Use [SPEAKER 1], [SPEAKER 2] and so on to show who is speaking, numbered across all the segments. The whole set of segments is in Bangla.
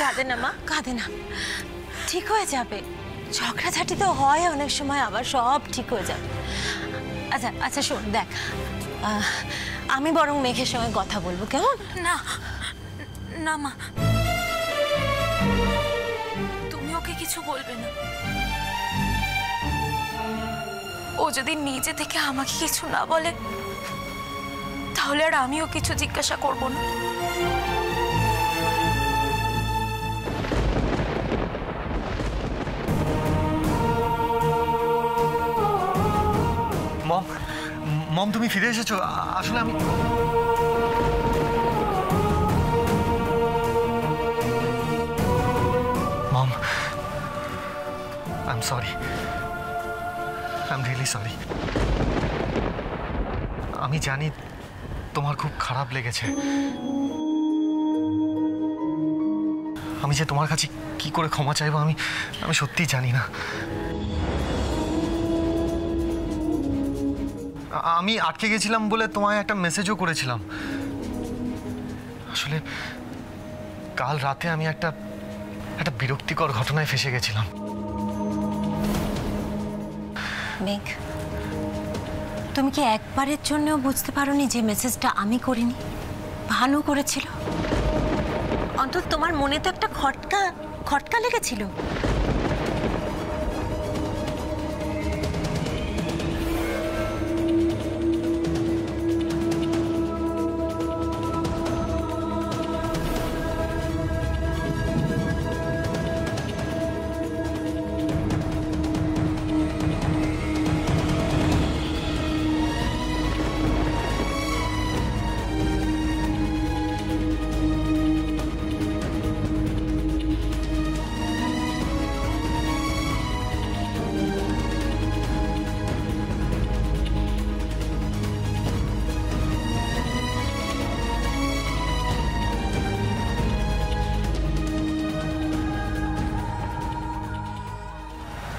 [SPEAKER 1] কাঁদে না মা কাঁদে না ঠিক হয়ে যাবে। ঝগড়াঝাটি তো হয় অনেক সময়, আবার সব ঠিক হয়ে যাবে। আচ্ছা আচ্ছা শোন, দেখ। আমি বরং মেঘের সঙ্গে কথা বলব, কেমন?
[SPEAKER 2] না না, মা। তুমি ওকে কিছু বলবে না। ও যদি নিজে থেকে আমাকে কিছু না বলে, তাহলে আর আমিও কিছু জিজ্ঞাসা করব না।
[SPEAKER 3] মম মম তুমি ফিরে এসেছ। আসলে আমি mom I sorry I really sorry আমি জানি তোমার খুব খারাপ লেগেছে। আমি যে তোমার কাছে কি করে ক্ষমা চাইব আমি আমি সত্যিই জানি না। আমি আটকে গেছিলাম বলে তোমায় একটা মেসেজও করেছিলাম। আসলে কাল রাতে আমি একটা একটা বিরক্তিকর ঘটনায় ফেসে গেছিলাম।
[SPEAKER 1] তুমি কি একবারের জন্যও বুঝতে পারোনি যে মেসেজটা আমি করিনি? ভানু করেছিল? অন্তত তোমার মনে তো একটা খটকা খটকা লেগেছিল।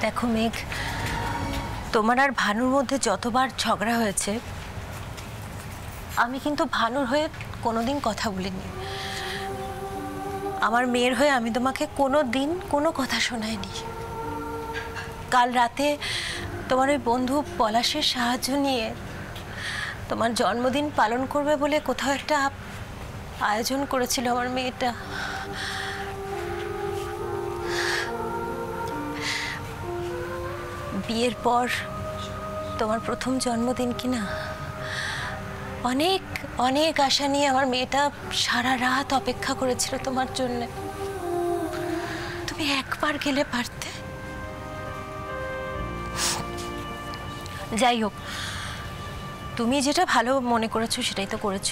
[SPEAKER 1] দেখো মেঘ, তোমার আর ভানুর মধ্যে যতবার ঝগড়া হয়েছে, আমি কিন্তু ভানুর হয়ে কোনোদিন কথা বলিনি। আমার মেয়ের হয়ে আমি তোমাকে কোনো দিন কোনো কথা শোনাইনি। কাল রাতে তোমার ওই বন্ধু পলাশের সাহায্য নিয়ে তোমার জন্মদিন পালন করবে বলে কোথাও একটা আয়োজন করেছিল আমার মেয়েটা। বিয়ের পর তোমার প্রথম জন্মদিন কি না? অনেক অনেক আশা নিয়ে আমার মেয়েটা সারা রাত অপেক্ষা করেছিল তোমার জন্য। তুমি একবার গেলে পারতে? যাই হোক, তুমি যেটা ভালো মনে করেছ সেটাই তো করেছ।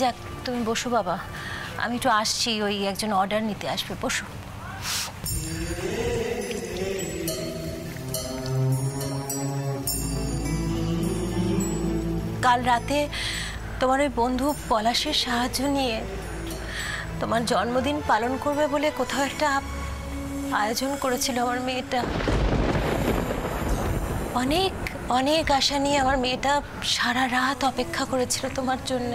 [SPEAKER 1] যাক, তুমি বসো বাবা। আমি একটু আসছি, ওই একজন অর্ডার নিতে আসবে, বসো। কাল রাতে তোমার ওই বন্ধু পলাশের সাহায্য নিয়ে তোমার জন্মদিন পালন করবে বলে কোথাও একটা আয়োজন করেছিল আমার মেয়েটা। অনেক অনেক আশা নিয়ে আমার মেয়েটা সারা রাত অপেক্ষা করেছিল তোমার জন্য।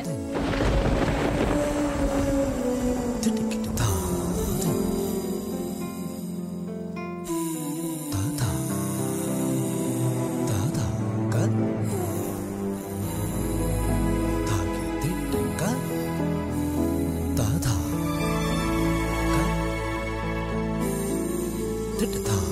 [SPEAKER 1] মা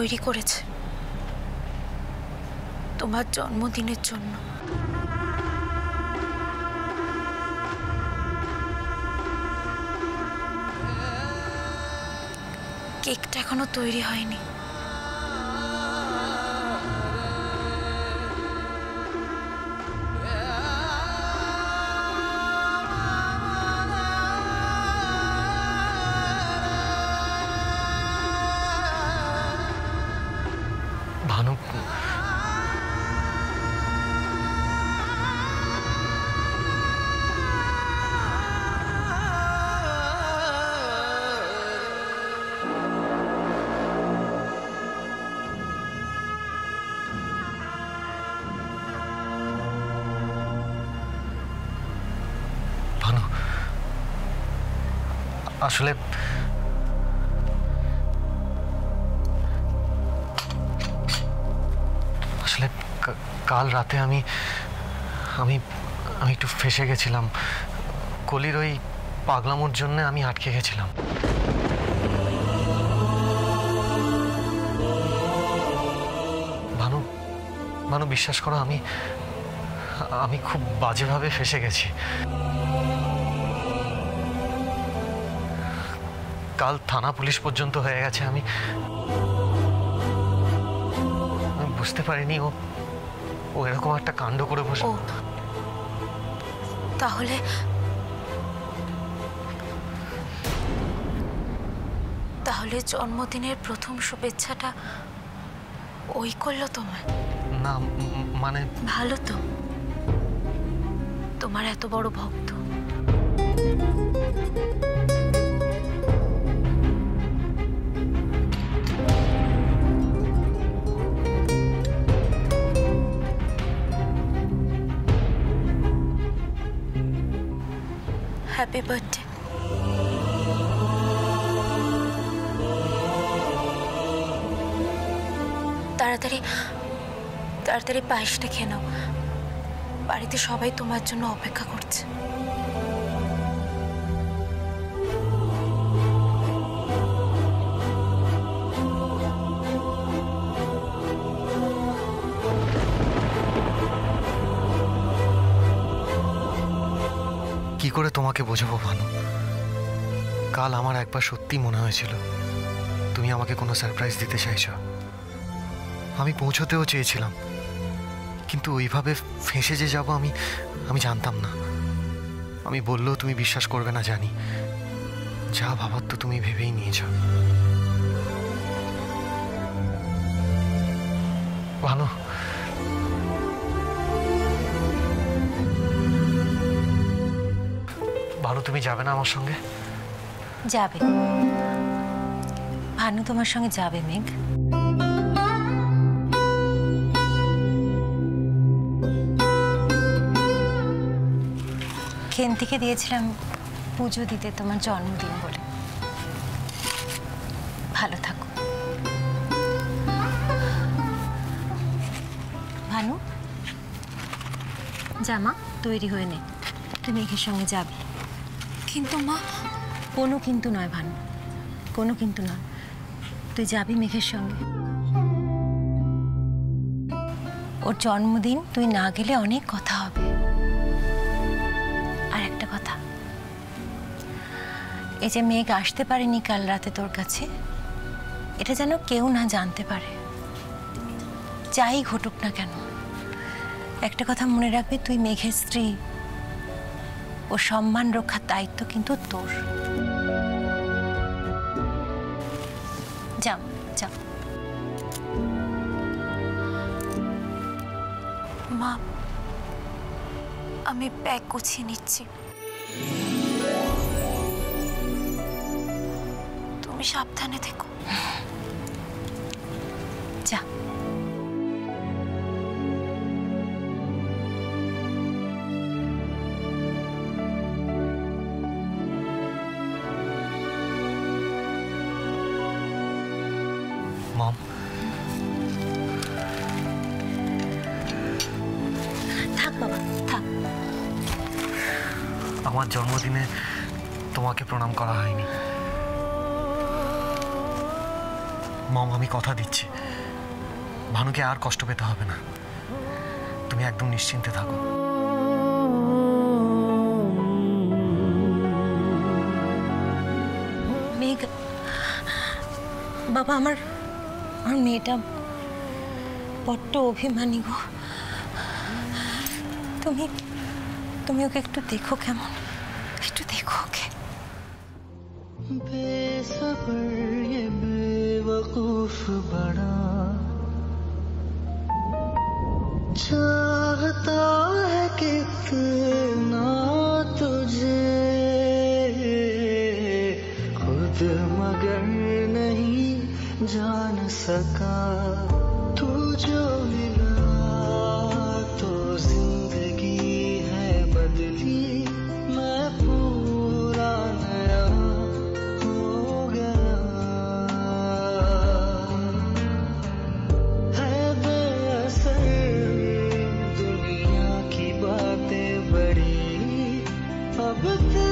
[SPEAKER 1] তৈরি করেছে। তোমার জন্মদিনের জন্য। কেকটা এখনও তৈরি হয়নি।
[SPEAKER 3] আসলে আসলে কাল রাতে আমি আমি আমি একটু ফেসে গেছিলাম। কলির ওই পাগলামোর জন্য আমি আটকে গেছিলাম। ভানু ভানু বিশ্বাস করো আমি আমি খুব বাজেভাবে ফেসে গেছি। কাল থানা পুলিশ পর্যন্ত হয়ে গেছে আমি। আমি বুঝতে পারিনি ও ও এরকম একটা কাণ্ড করে বসে।
[SPEAKER 2] তাহলে তাহলে জন্মদিনের প্রথম শুভেচ্ছাটা ওই করল তোমার
[SPEAKER 3] না মানে
[SPEAKER 2] ভালো তো। তোমার এত বড় ভক্ত। হ্যাপি বার্থডে তাড়াতাড়ি তাড়াতাড়ি পায়েসটা খেয়ে নাও। বাড়িতে সবাই তোমার জন্য অপেক্ষা করছে।
[SPEAKER 3] করে তোমাকে বোঝাবো, ভানু? কাল আমার একবার সত্যি মনে হয়েছিল। তুমি আমাকে কোনো সারপ্রাইজ দিতে চাইছো। আমি পৌঁছতেও চেয়েছিলাম। কিন্তু ওইভাবে ফেঁসে যে যাব আমি আমি জানতাম না। আমি বললেও তুমি বিশ্বাস করবে না, জানি। যা ভাবার তো তুমি ভেবেই নিয়েছ। ভানু ভানু, তুমি যাবে না আমার সঙ্গে?
[SPEAKER 1] যাবে। ভানু তোমার সঙ্গে যাবে, মেঘ। খেন্তিকে দিয়েছিলাম পুজো দিতে তোমার জন্মদিন বলে। ভালো থাকো। ভানু জামা তৈরি হয়ে নে। তুই মেঘের সঙ্গে যাবে।
[SPEAKER 2] কিন্তু মা।
[SPEAKER 1] কোনো কিন্তু নয় ভানু, কোনো কিন্তু নয়। তুই যাবি মেঘের সঙ্গে। ওর জন্মদিন তুই না গেলে অনেক কথা হবে। আর একটা কথা, এই যে মেঘ আসতে পারেনি কাল রাতে তোর কাছে, এটা যেন কেউ না জানতে পারে। যাই ঘটুক না কেন, একটা কথা মনে রাখবি, তুই মেঘের স্ত্রী। ও সম্মান রক্ষার দায়িত্ব কিন্তু তোর। যাও যাও।
[SPEAKER 2] মা, আমি ব্যাগ গুছিয়ে নিচ্ছি। তুমি সাবধানে থেকো।
[SPEAKER 1] যা।
[SPEAKER 3] মম।
[SPEAKER 1] থাক বাবা থাক।
[SPEAKER 3] আমার জন্মদিনে তোমাকে প্রণাম করা হয়নি। মম আমি কথা দিচ্ছি। ভানুকে আর কষ্ট পেতে হবে না। তুমি একদম নিশ্চিন্তে থাকো।
[SPEAKER 1] মেঘ বাবা আমার আমার মেয়েটা বড্ড অভিমানী গো। তুমি তুমি ওকে একটু দেখো কেমন?
[SPEAKER 2] but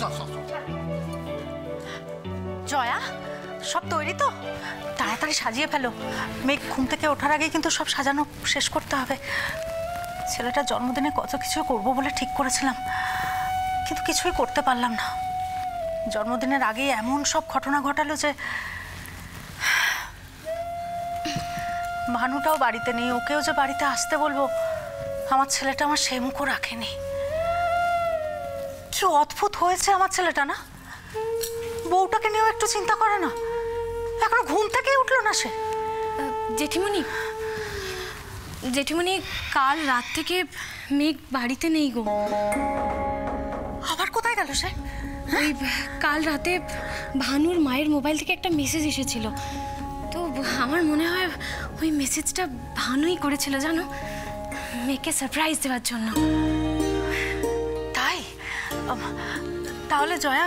[SPEAKER 2] যাও
[SPEAKER 4] জয়া সব তৈরি তো? তাড়াতাড়ি সাজিয়ে ফেলো। মেঘ ঘুম থেকে ওঠার আগে কিন্তু সব সাজানো শেষ করতে হবে। ছেলেটার জন্মদিনে কত কিছু করব বলে ঠিক করেছিলাম। কিন্তু কিছুই করতে পারলাম না। জন্মদিনের আগে এমন সব ঘটনা ঘটালো যে ভানুটাও বাড়িতে নেই ওকেও যে বাড়িতে আসতে বলব আমার ছেলেটা আমার সে মুখও রাখেনি। অদ্ভুত হয়েছে আমার ছেলেটা না? বউটাকে নিয়েও একটু চিন্তা করে না? এখনও ঘুম থেকেই উঠল না সে?
[SPEAKER 2] জেঠিমণি জেঠিমণি কাল রাত থেকে মেঘ বাড়িতে নেই গো।
[SPEAKER 4] আবার কোথায় গেল সে?
[SPEAKER 2] ওই কাল রাতে ভানুর মায়ের মোবাইল থেকে একটা মেসেজ এসেছিল। তো আমার মনে হয় ওই মেসেজটা ভানুই করেছিল জানো? মেয়েকে সারপ্রাইজ দেওয়ার জন্য।
[SPEAKER 4] তাহলে জয়া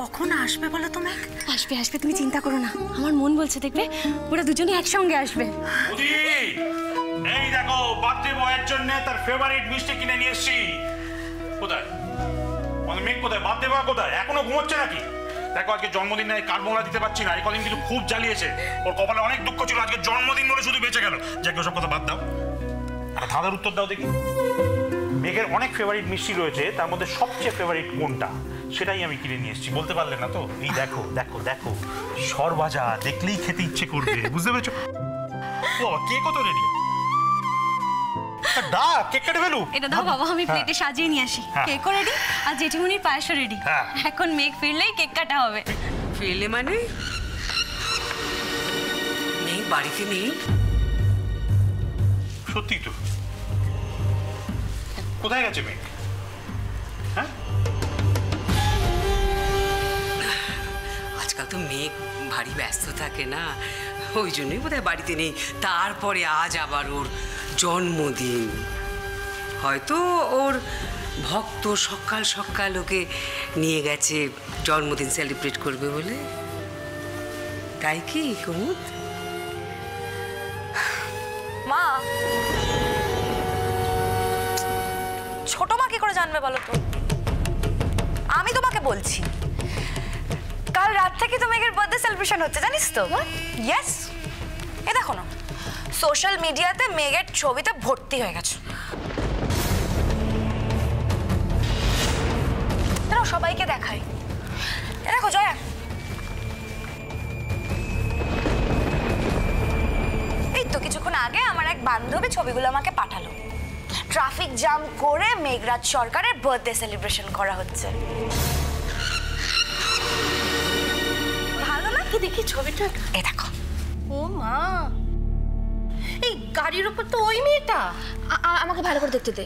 [SPEAKER 4] কখন আসবে বলো তো মেঘ
[SPEAKER 2] আসবে আসবে তুমি চিন্তা করো না। আমার মন বলছে দেখবে? ওরা দুজনে একসঙ্গে আসবে।
[SPEAKER 5] এই দেখো বার্থডে বয়ের জন্য তার ফেভারিট মিষ্টি কিনে নিয়ে এসেছি। কোথায়? আমাদের মেঘ কোথায়? বার্থডে বয় কোথায়? এখনও ঘুমোচ্ছে নাকি? দেখো আজকে জন্মদিন নাই কার্ড দিতে পারছি না। এই কদিন কিন্তু খুব জ্বালিয়েছে। ওর কপালে অনেক দুঃখ ছিল। আজকে জন্মদিন বলে শুধু বেঁচে গেল। যাকে ওসব কথা বাদ দাও। একটা ধাঁধার উত্তর দাও দেখি। মেঘের অনেক ফেভারিট মিষ্টি রয়েছে তার মধ্যে সবচেয়ে ফেভারিট কোনটা? সেটাই আমি কিনে নিয়ে এসেছি। বলতে পারলে না তো? এই দেখো দেখো দেখো। সরবাজা দেখলেই খেতে ইচ্ছে করবে বুঝতে পেরেছ? ও কে কত রেডি ডা কেক কেটে ফেলু
[SPEAKER 2] এটা দাও বাবা আমি প্লেটে সাজিয়ে নিয়ে আসি।
[SPEAKER 5] হ্যাঁ।
[SPEAKER 2] কেকও রেডি আর জেঠিমনির পায়েসও রেডি
[SPEAKER 5] হ্যাঁ।
[SPEAKER 2] এখন মেঘ ফিরলেই কেক কাটা হবে।
[SPEAKER 6] ফেলে মানে? নেই বাড়িতে নেই।
[SPEAKER 5] সত্যি তো। কোথায় গেছে মেঘ? হ্যাঁ?
[SPEAKER 6] আজকাল তো মেঘ ভারী ব্যস্ত থাকে না। ওই জন্যই বোধহয় বাড়িতে নেই। তারপরে আজ আবার ওর জন্মদিন। হয়তো ওর ভক্ত সকাল সকাল ওকে নিয়ে গেছে জন্মদিন সেলিব্রেট করবে বলে। তাই কি কুমুদ?
[SPEAKER 7] মা ছোট মা কি করে জানবে বলো তো? আমি তোমাকে বলছি কাল রাত থেকে তো মেঘের বার্থডে সেলিব্রেশন হচ্ছে জানিস তো? ইয়েস এ দেখো না সোশ্যাল মিডিয়াতে মেঘের ছবিতে ভর্তি হয়ে গেছে। সবাইকে দেখাই এ দেখো জয়া। এই তো কিছুক্ষণ আগে আমার এক বান্ধবী ছবিগুলো আমাকে পাঠালো। ট্রাফিক জ্যাম করে মেঘরাজ সরকারের বার্থডে সেলিব্রেশন করা হচ্ছে। ভালো না কি দেখি ছবিটা? এ দেখো।
[SPEAKER 4] ও মা। এই গাড়ির উপর তো ওই মেয়েটা।
[SPEAKER 2] আমাকে ভালো করে দেখতে দে।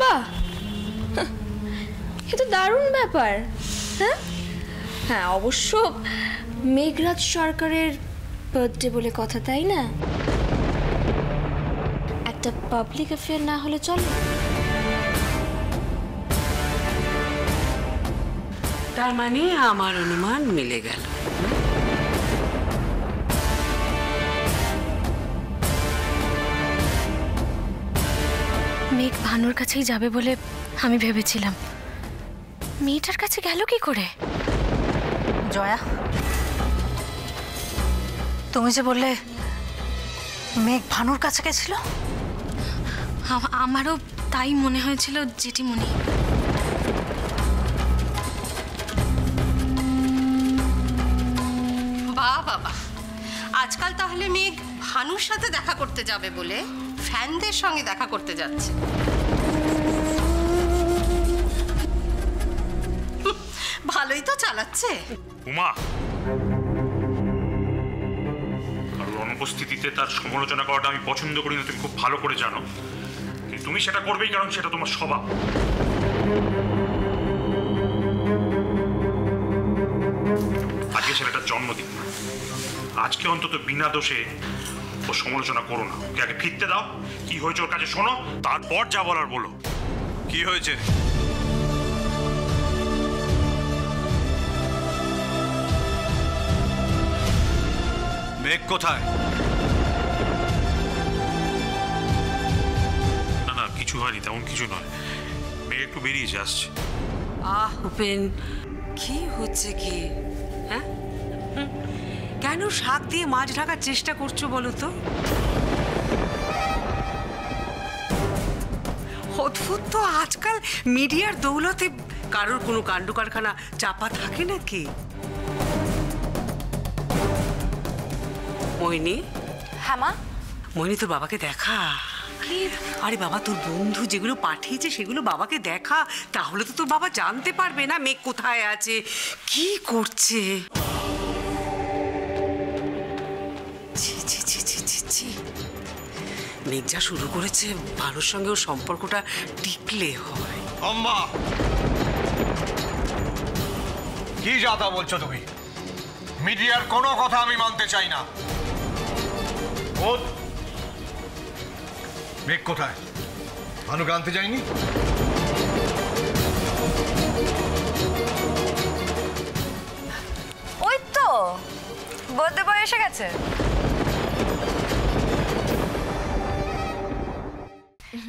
[SPEAKER 8] বাহ। এ তো দারুণ ব্যাপার। হ্যাঁ? হ্যাঁ অবশ্য মেঘরাজ সরকারের বার্থডে বলে কথা তাই না? একটা পাবলিক অ্যাফেয়ার না হলে চলে।
[SPEAKER 6] তার মানে আমার অনুমান মিলে গেল।
[SPEAKER 2] মেঘ ভানুর কাছেই যাবে বলে আমি ভেবেছিলাম। মেয়েটার কাছে গেল কি করে?
[SPEAKER 4] জয়া। তুমি যে বললে মেঘ ভানুর কাছে গেছিল?
[SPEAKER 2] আমারও তাই মনে হয়েছিল জেঠিমণি।
[SPEAKER 9] বাহ বাবা আজকাল তাহলে মেঘ ভানুর সাথে দেখা করতে যাবে বলে ফ্যানদের সঙ্গে দেখা করতে যাচ্ছে। ভালোই তো চালাচ্ছে।
[SPEAKER 5] উমা! কারোর অনুপস্থিতিতে তার সমালোচনা করাটা আমি পছন্দ করি না তুমি খুব ভালো করে জানো। কিন্তু তুমি সেটা করবেই কারণ সেটা তোমার স্বভাব। আজকে ছেলেটার জন্মদিন। আজকে অন্তত বিনা দোষে ও সমালোচনা করো না। ওকে আগে ফিরতে দাও কি হয়েছে ওর কাছে শোনো তারপর যা বলার বলো।
[SPEAKER 10] কি হয়েছে? মেঘ কোথায়?
[SPEAKER 5] না না, কিছু হয়নি, তেমন কিছু নয়। মেয়ে একটু বেরিয়েছে আসছে।
[SPEAKER 6] আহ, উপেন, কি হচ্ছে কি? হ্যাঁ? কেন শাক দিয়ে মাছ ঢাকার চেষ্টা করছ বলো তো? অদ্ভুত তো, আজকাল মিডিয়ার দৌলতে কারোর কোনো কাণ্ড কারখানা চাপা থাকে নাকি? মোহিনী
[SPEAKER 7] হ্যাঁ মা?
[SPEAKER 6] মোহিনী তোর বাবাকে দেখা। আরে বাবা তোর বন্ধু যেগুলো পাঠিয়েছে সেগুলো বাবাকে দেখা। তাহলে তো তোর বাবা জানতে পারবে না মেঘ কোথায় আছে। কি করছে। মেঘ যা শুরু করেছে ভালোর সঙ্গে ওর সম্পর্কটা টিকলে হয়।
[SPEAKER 10] অম্মা কি যাতা বলছো তুমি? মিডিয়ার কোনো কথা আমি মানতে চাই না। বোধ? মেঘ কোথায়? ভানুকে আনতে যায়নি?
[SPEAKER 7] ওই তো বার্থডে বয় এসে গেছে।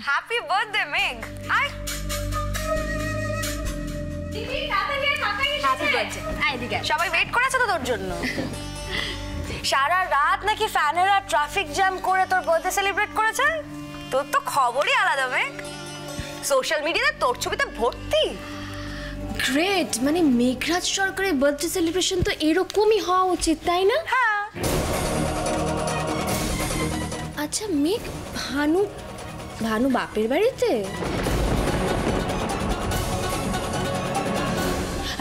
[SPEAKER 7] হ্যাপি বার্থডে মেঘ। আয়। সবাই ওয়েট করেছে তো তোর জন্য। সারা রাত নাকি ফ্যানেরা ট্রাফিক জ্যাম করে তোর বার্থডে সেলিব্রেট করেছে? তোর তো খবরই আলাদা মেঘ। সোশ্যাল মিডিয়াতে তোর ছবিতে ভর্তি।
[SPEAKER 8] গ্রেট মানে মেঘরাজ সরকারের বার্থডে সেলিব্রেশন তো এরকমই হওয়া উচিত তাই না?
[SPEAKER 7] হ্যাঁ।
[SPEAKER 8] আচ্ছা মেঘ ভানু ভানু বাপের বাড়িতে?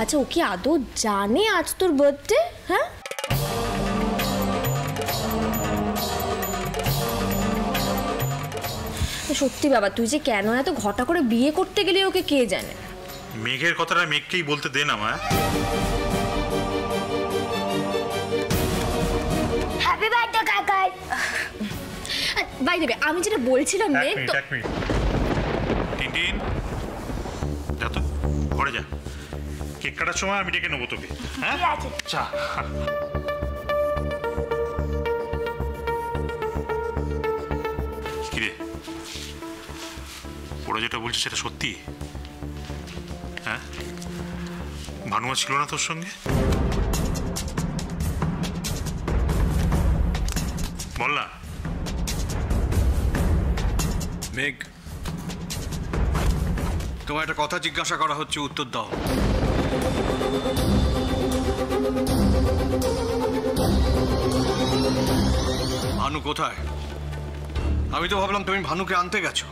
[SPEAKER 8] আচ্ছা ও কি আদৌ জানে আজ তোর বার্থডে হ্যাঁ? সত্যি বাবা তুই যে কেন এত ঘটা করে বিয়ে করতে গেলে ওকে কে জানে?
[SPEAKER 5] মেঘের কথাটা মেঘকেই বলতে দে না মা।
[SPEAKER 8] হ্যাপি বার্থডে কাকাই। বাই দেবে আমি যেটা বলছিলাম মেঘ তো
[SPEAKER 5] এক মিনিট। টিনটিন যা তো ঘরে যা। কেক কাটার সময় আমি ডেকে নেব তোকে হ্যাঁ? চা। ওরা যেটা বলছে সেটা সত্যি? হ্যাঁ? ভানুয়া ছিল না তোর সঙ্গে? বল না।
[SPEAKER 10] মেঘ তোমার একটা কথা জিজ্ঞাসা করা হচ্ছে, উত্তর দাও। ভানু কোথায়? আমি তো ভাবলাম তুমি ভানুকে আনতে গেছো।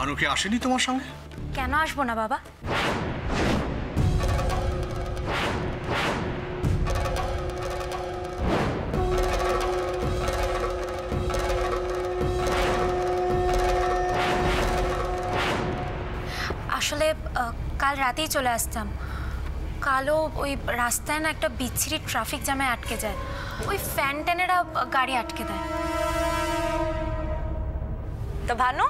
[SPEAKER 10] ভানুকে আসেনি তোমার সঙ্গে?
[SPEAKER 7] কেন আসব না বাবা?
[SPEAKER 2] আসলে কাল রাতেই চলে আসতাম। কালো ওই রাস্তায় না একটা বিচ্ছিরি ট্রাফিক জ্যামে আটকে যায়। ওই ফ্যান ট্যানেরা গাড়ি আটকে দেয়।
[SPEAKER 7] তো ভানু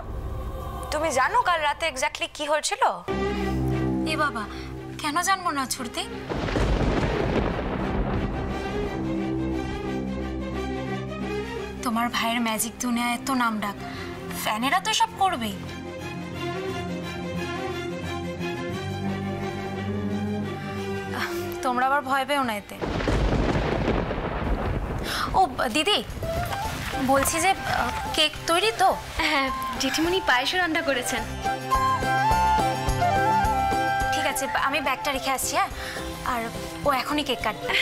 [SPEAKER 7] তুমি জানো কাল রাতে এক্স্যাক্টলি কি হয়েছিল?
[SPEAKER 2] এ বাবা, কেন জানব না ছুটতে তোমার ভাইয়ের ম্যাজিক দুনিয়া এত নাম ডাক, ফ্যানেরা তো সব করবেই। তোমরা আবার ভয় পেও না এতে। ও, দিদি বলছি যে কেক তৈরি তো? হ্যাঁ জেঠিমণি পায়েসও রান্না করেছেন। ঠিক আছে আমি ব্যাগটা রেখে আসছি হ্যাঁ? আর ও এখনই কেক কাটবে।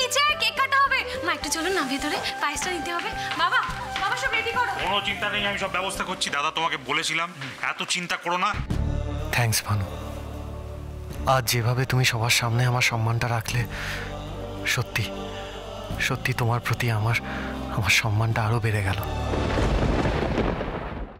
[SPEAKER 2] নিচে কেক কাটা হবে। মা একটু চলুন না ভেতরে পায়েসটা নিতে হবে। বাবা বাবা সব রেডি করো।
[SPEAKER 5] কোনো চিন্তা নেই আমি সব ব্যবস্থা করছি। দাদা তোমাকে বলেছিলাম এত চিন্তা করো না।
[SPEAKER 3] থ্যাঙ্কস ভানু। আজ যেভাবে তুমি সবার সামনে আমার সম্মানটা রাখলে, সত্যি সত্যি তোমার প্রতি আমার আমার সম্মানটা আরও বেড়ে গেল।